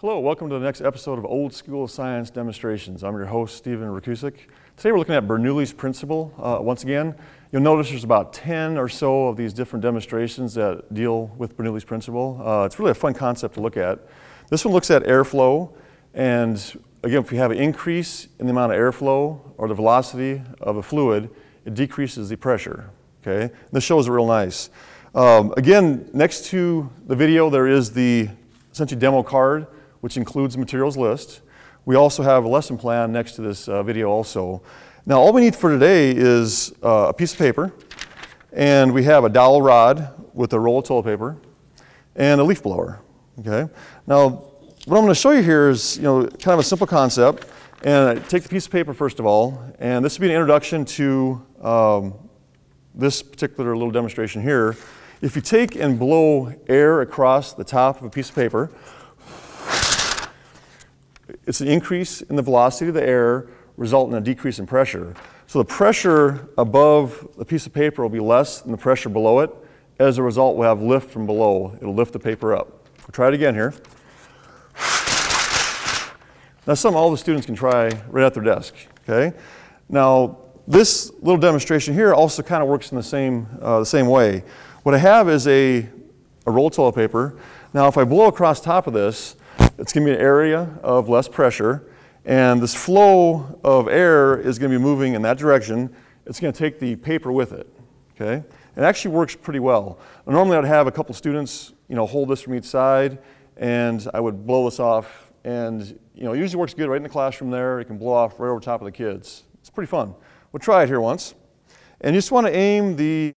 Hello, welcome to the next episode of Old School Science Demonstrations. I'm your host, Stephen Rokusek. Today we're looking at Bernoulli's principle. Uh, once again, you'll notice there's about 10 or so of these different demonstrations that deal with Bernoulli's principle. Uh, it's really a fun concept to look at. This one looks at airflow, and again, if you have an increase in the amount of airflow or the velocity of a fluid, it decreases the pressure. Okay, and this shows it real nice. Um, again, next to the video, there is the essentially demo card which includes the materials list. We also have a lesson plan next to this uh, video also. Now all we need for today is uh, a piece of paper and we have a dowel rod with a roll of toilet paper and a leaf blower, okay? Now what I'm gonna show you here is you know, kind of a simple concept and I take the piece of paper first of all and this will be an introduction to um, this particular little demonstration here. If you take and blow air across the top of a piece of paper, it's an increase in the velocity of the air resulting in a decrease in pressure. So the pressure above the piece of paper will be less than the pressure below it. As a result, we'll have lift from below. It'll lift the paper up. We'll try it again here. That's something all the students can try right at their desk, okay? Now, this little demonstration here also kind of works in the same, uh, the same way. What I have is a, a roll toilet paper. Now, if I blow across top of this, it's going to be an area of less pressure, and this flow of air is going to be moving in that direction. It's going to take the paper with it, okay? It actually works pretty well. Normally I'd have a couple students, you know, hold this from each side, and I would blow this off, and, you know, it usually works good right in the classroom there. It can blow off right over top of the kids. It's pretty fun. We'll try it here once. And you just want to aim the,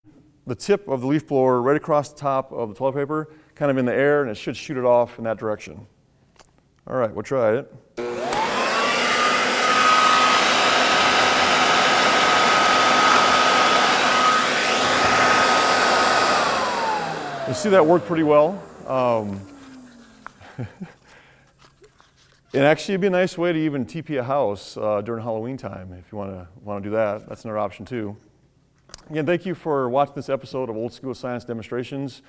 the tip of the leaf blower right across the top of the toilet paper, kind of in the air, and it should shoot it off in that direction. All right, we'll try it. You see that worked pretty well. Um, and actually, it'd be a nice way to even TP a house uh, during Halloween time if you want to want to do that. That's another option too. Again, thank you for watching this episode of Old School Science Demonstrations.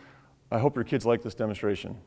I hope your kids like this demonstration.